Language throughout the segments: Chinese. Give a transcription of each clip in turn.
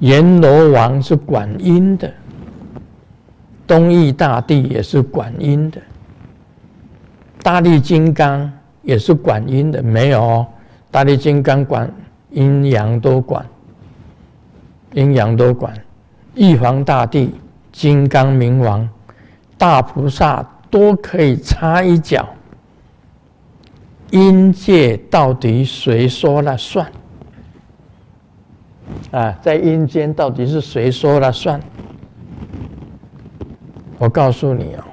阎罗王是管阴的，东夷大帝也是管阴的，大力金刚也是管阴的，没有哦，大力金刚管阴阳都管，阴阳都管，玉皇大帝、金刚明王、大菩萨都可以插一脚。阴界到底谁说了算？啊，在阴间到底是谁说了算？我告诉你哦，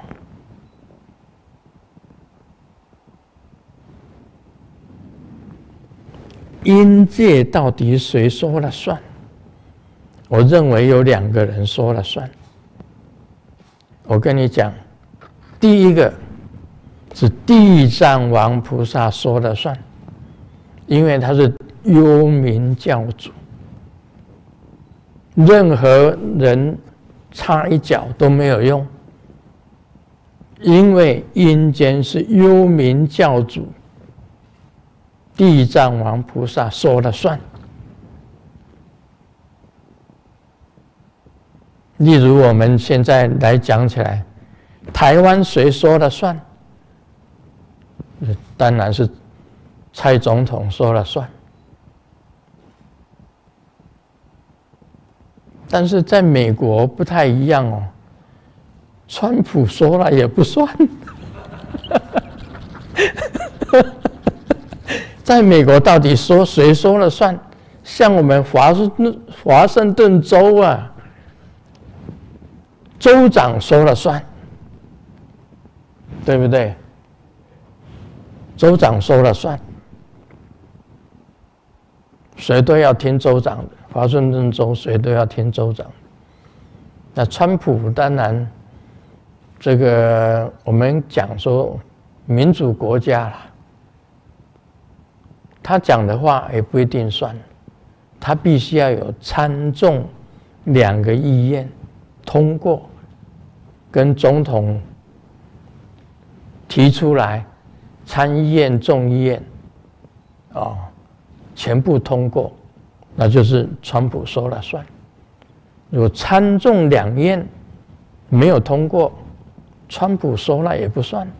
阴界到底谁说了算？我认为有两个人说了算。我跟你讲，第一个。是地藏王菩萨说了算，因为他是幽冥教主，任何人插一脚都没有用，因为阴间是幽冥教主，地藏王菩萨说了算。例如我们现在来讲起来，台湾谁说了算？当然是蔡总统说了算，但是在美国不太一样哦，川普说了也不算，在美国到底说谁说了算？像我们华盛顿华盛顿州啊，州长说了算，对不对？州长说了算，谁都要听州长的。华盛顿州谁都要听州长。那川普当然，这个我们讲说民主国家了，他讲的话也不一定算，他必须要有参众两个意愿通过，跟总统提出来。参议院、众议院，啊，全部通过，那就是川普说了算。如果参众两院没有通过，川普说了也不算。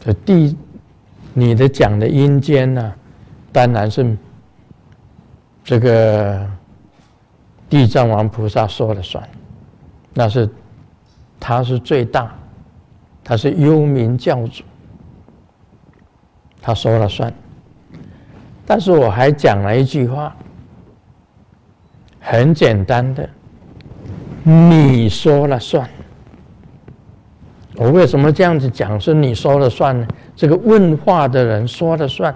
这第你的讲的阴间呢，当然是这个地藏王菩萨说了算，那是他是最大。他是幽冥教主，他说了算。但是我还讲了一句话，很简单的，你说了算。我为什么这样子讲？是你说了算呢？这个问话的人说了算。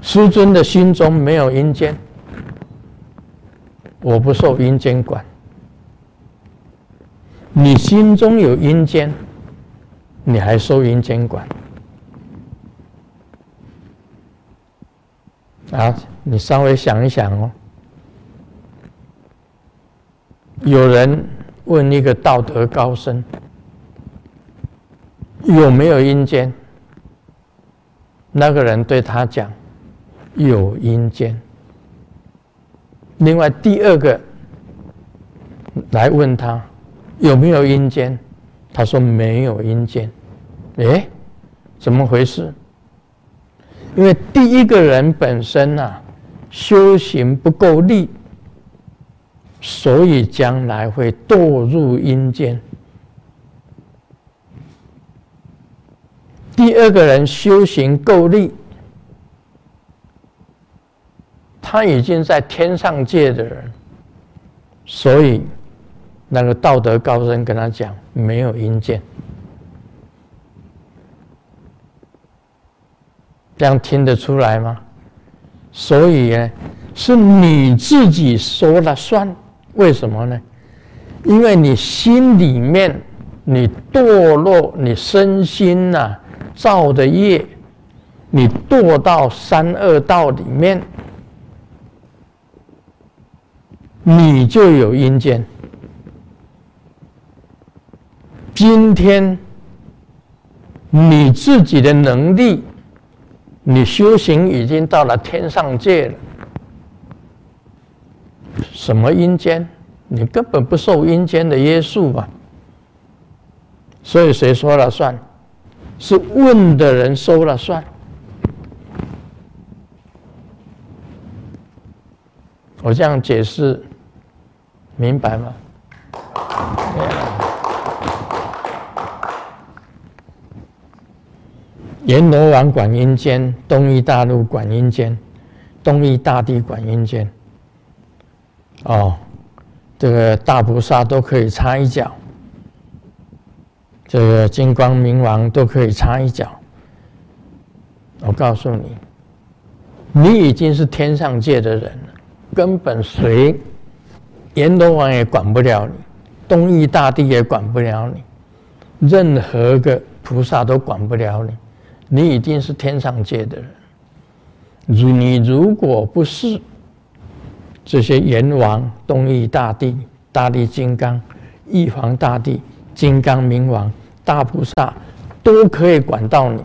师尊的心中没有阴间，我不受阴间管。你心中有阴间，你还收阴间管？啊，你稍微想一想哦。有人问一个道德高僧，有没有阴间？那个人对他讲，有阴间。另外第二个来问他。有没有阴间？他说没有阴间。哎，怎么回事？因为第一个人本身呐，修行不够力，所以将来会堕入阴间。第二个人修行够力，他已经在天上界的人，所以。那个道德高僧跟他讲：“没有阴间，这样听得出来吗？所以呢，是你自己说了算。为什么呢？因为你心里面你堕落，你身心呐造的业，你堕到三恶道里面，你就有阴间。”今天你自己的能力你修行已经到了天上界了，什么阴间？你根本不受阴间的约束嘛。所以谁说了算？是问的人说了算。我这样解释，明白吗？阎罗王管阴间，东夷大陆管阴间，东夷大地管阴间。哦，这个大菩萨都可以插一脚，这个金光明王都可以插一脚。我告诉你，你已经是天上界的人了，根本谁阎罗王也管不了你，东夷大地也管不了你，任何个菩萨都管不了你。你已经是天上界的人，如你如果不是这些阎王、东夷大帝、大力金刚、玉皇大帝、金刚明王、大菩萨，都可以管到你。